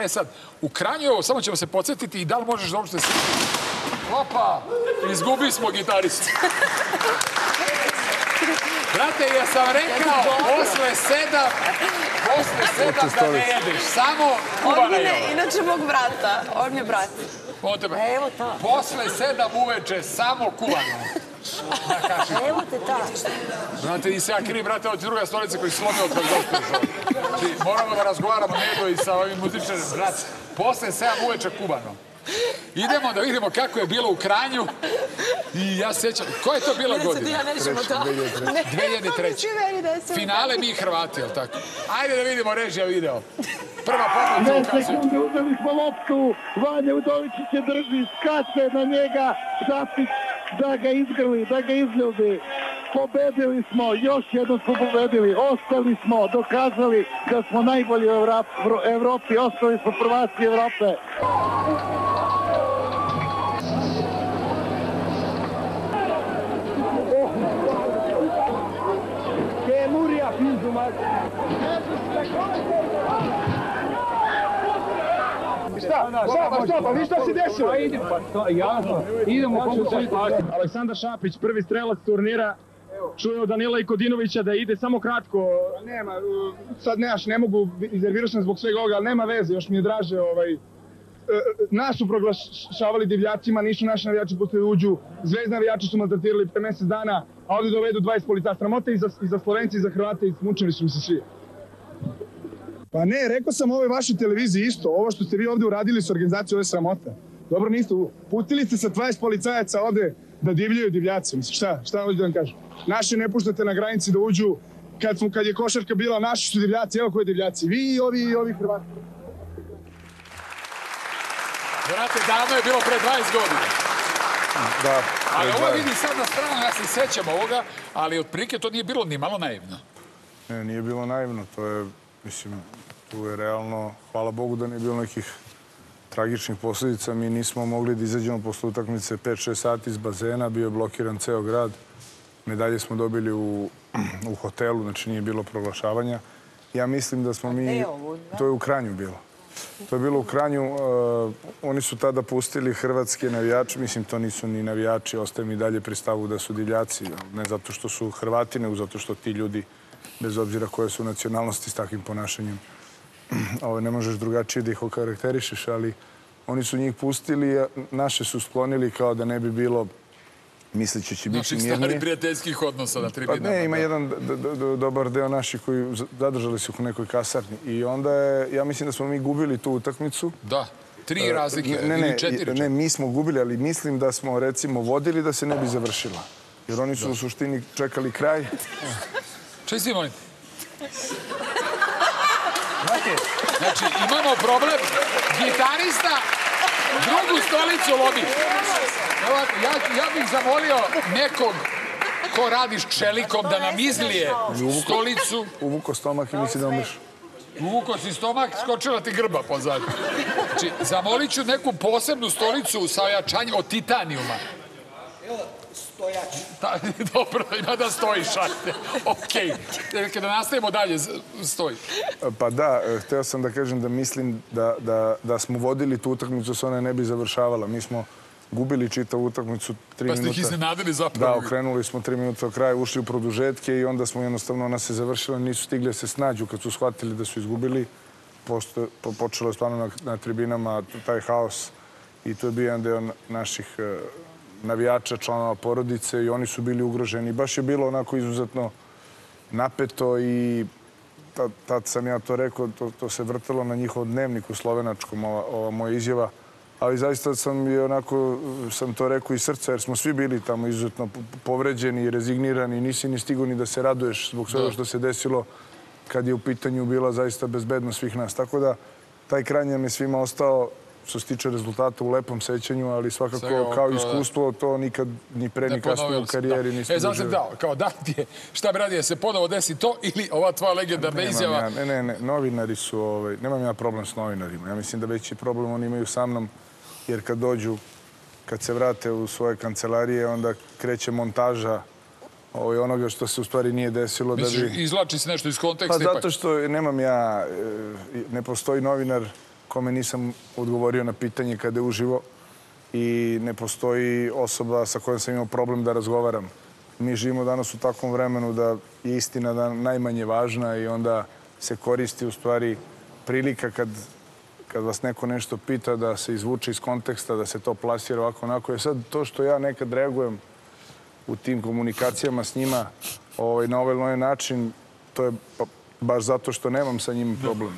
E sad, u Kranjevo, samo ćemo se podsjetiti i da li možeš da uopšte se... Opa, izgubi smo gitaristu. Brate, ja sam rekao, posle sedam, posle sedam da ne jedeš, samo On kuvana je, inače mog brata. On je brat. Tebe. Evo ta. Posle sedam uveče, samo kuvano. Evo te ta. Znate, nisam ja kriv, brate, ovo ti druga stolica koji slomio od tvojeg dosta. Znači, moramo da razgovaramo Nedo i sa ovim muzičarem, brate. Posle sedam uveče kuvano. Idemo da vidimo kako je bilo u Kranju. I ja se sećam, koja je to bila Ne, sad godina? ja nećemo to. 2003. Ti meni desilo. Finale mi Hrvati, jel tako? Ajde da vidimo režija video. Prva Dve ukazuje. sekunde uzeli smo loptu, Vanja Udovičić je drži, skače na njega, Šapić da ga izgrli, da ga izljubi. Pobedili smo, još jednom smo pobedili, ostali smo, dokazali da smo najbolji u Evropi, ostali smo prvaci Evrope. Kemurija, pinzu, Šta? Šta? Pa šta? Pa vi šta se desilo? Pa to, jasno. Idemo pokušati. Aleksandar Šapić, prvi strelac turnira. Od Danila Ikodinovića da ide samo kratko. Nema, uh, sad nemaš, ne mogu, iznervirao sam zbog svega ovoga, ali nema veze, još mi je draže, ovaj, uh, nas su proglašavali divljacima, nisu naši navijači pustili da uđu, zvezdni navijači su maltretirali pre mesec dana, a ovde dovedu 20 policaja. Sramota i za, i za Slovenci i za Hrvate i mučili su mi se svi. Pa ne, rekao sam ovoj vašoj televiziji isto, ovo što ste vi ovde uradili s organizacijom, ovo je sramota. Dobro niste, pustili ste sa 20 policajaca ovde da divljaju divljaci, mislim, šta, šta hoću da vam kažem? Naši ne puštate na granici da uđu, kad, smo, kad je košarka bila, naši su divljaci, evo koji divljaci, vi i ovi, i ovi Hrvati. Brate, davno je bilo pre 20 godina. Da, Ali ovo vidi sad na stranu, ja se sećam ovoga, ali otprilike to nije bilo ni malo naivno. Ne, nije bilo naivno, to je, mislim, tu je realno, hvala Bogu da nije bilo nekih tragičnih posljedica. Mi nismo mogli da izađemo posle utakmice 5-6 sati iz bazena, bio je blokiran ceo grad. Medalje smo dobili u, u hotelu, znači nije bilo proglašavanja. Ja mislim da smo mi... da? To je u Kranju bilo. To je bilo u Kranju. uh, oni su tada pustili hrvatske navijače. Mislim, to nisu ni navijači. Ostajem i dalje pri stavu da su divljaci. Ne zato što su Hrvati, nego zato što ti ljudi, bez obzira koje su nacionalnosti s takvim ponašanjem, ovo, ne možeš drugačije da ih okarakterišeš, ali oni su njih pustili, a naše su sklonili kao da ne bi bilo misleći će biti Naših starih mirnije. prijateljskih odnosa na Pa tribinama. ne, ima da. jedan dobar deo naših koji zadržali su u nekoj kasarni. I onda je, ja mislim da smo mi gubili tu utakmicu. Da, tri razlike, Ne, ne, ili četiri. ne, mi smo gubili, ali mislim da smo recimo vodili da se ne bi završila. Jer oni su u suštini čekali kraj. Čej si, molim? Znate, znači, imamo problem. Gitarista drugu stolicu lomi. Evo, ja, ja bih zamolio nekog ko radi s čelikom da nam izlije stolicu. Uvuko stomak i misli da umreš. Uvuko si stomak, skočila ti grba pozadnje. Znači, zamolit ću neku posebnu stolicu sa ojačanjem od titanijuma. Da, dobro, ima da stojiš, ajde. Okej. Kada nastavimo dalje, stoji. Pa da, e, hteo sam da kažem da mislim da, da, da smo vodili tu utakmicu, se ona ne bi završavala. Mi smo gubili čitavu utakmicu tri Pa ste ih minuta. iznenadili Da, zapravo. okrenuli smo tri minuta od kraja, ušli u produžetke i onda smo jednostavno, ona se završila, nisu stigli da se snađu kad su shvatili da su izgubili. Posto, po, počelo je stvarno na, na tribinama taj haos i to je bio jedan deo na- naših e, navijača, članova porodice i oni su bili ugroženi. Baš je bilo onako izuzetno napeto i tad, tad sam ja to rekao, to, to se vrtelo na njihov dnevnik u slovenačkom, ova, ova moja izjava. Ali zaista sam i onako, sam to rekao iz srca, jer smo svi bili tamo izuzetno po- povređeni i rezignirani. Nisi ni stigo ni da se raduješ zbog svega što se desilo kad je u pitanju bila zaista bezbednost svih nas. Tako da, taj kraj nam je svima ostao što se tiče rezultata u lepom sećanju, ali svakako Svega kao da. iskustvo to nikad ni pre ni kasnije ponovilo u se, karijeri da. nismo E, doživjeli. dao, kao da ti je, šta bi radije, se ponovo desi to ili ova tvoja legendarna izjava. Ja, ne, ne, ne, novinari su, ovaj, nemam ja problem s novinarima. Ja mislim da veći problem oni imaju sa mnom, jer kad dođu, kad se vrate u svoje kancelarije, onda kreće montaža ovaj, onoga što se u stvari nije desilo. Misliš, da bi... izlači se nešto iz Pa konteksta ipak. zato što nemam ja, e, ne postoji novinar kome nisam odgovorio na pitanje kada je uživo i ne postoji osoba sa kojom sam imao problem da razgovaram. Mi živimo danas u takvom vremenu da je istina da najmanje važna i onda se koristi u stvari prilika kad, kad vas neko nešto pita da se izvuče iz konteksta, da se to plasira ovako onako. Je sad to što ja nekad reagujem u tim komunikacijama s njima ovaj, na ovaj način, to je pa, baš zato što nemam sa njim problem.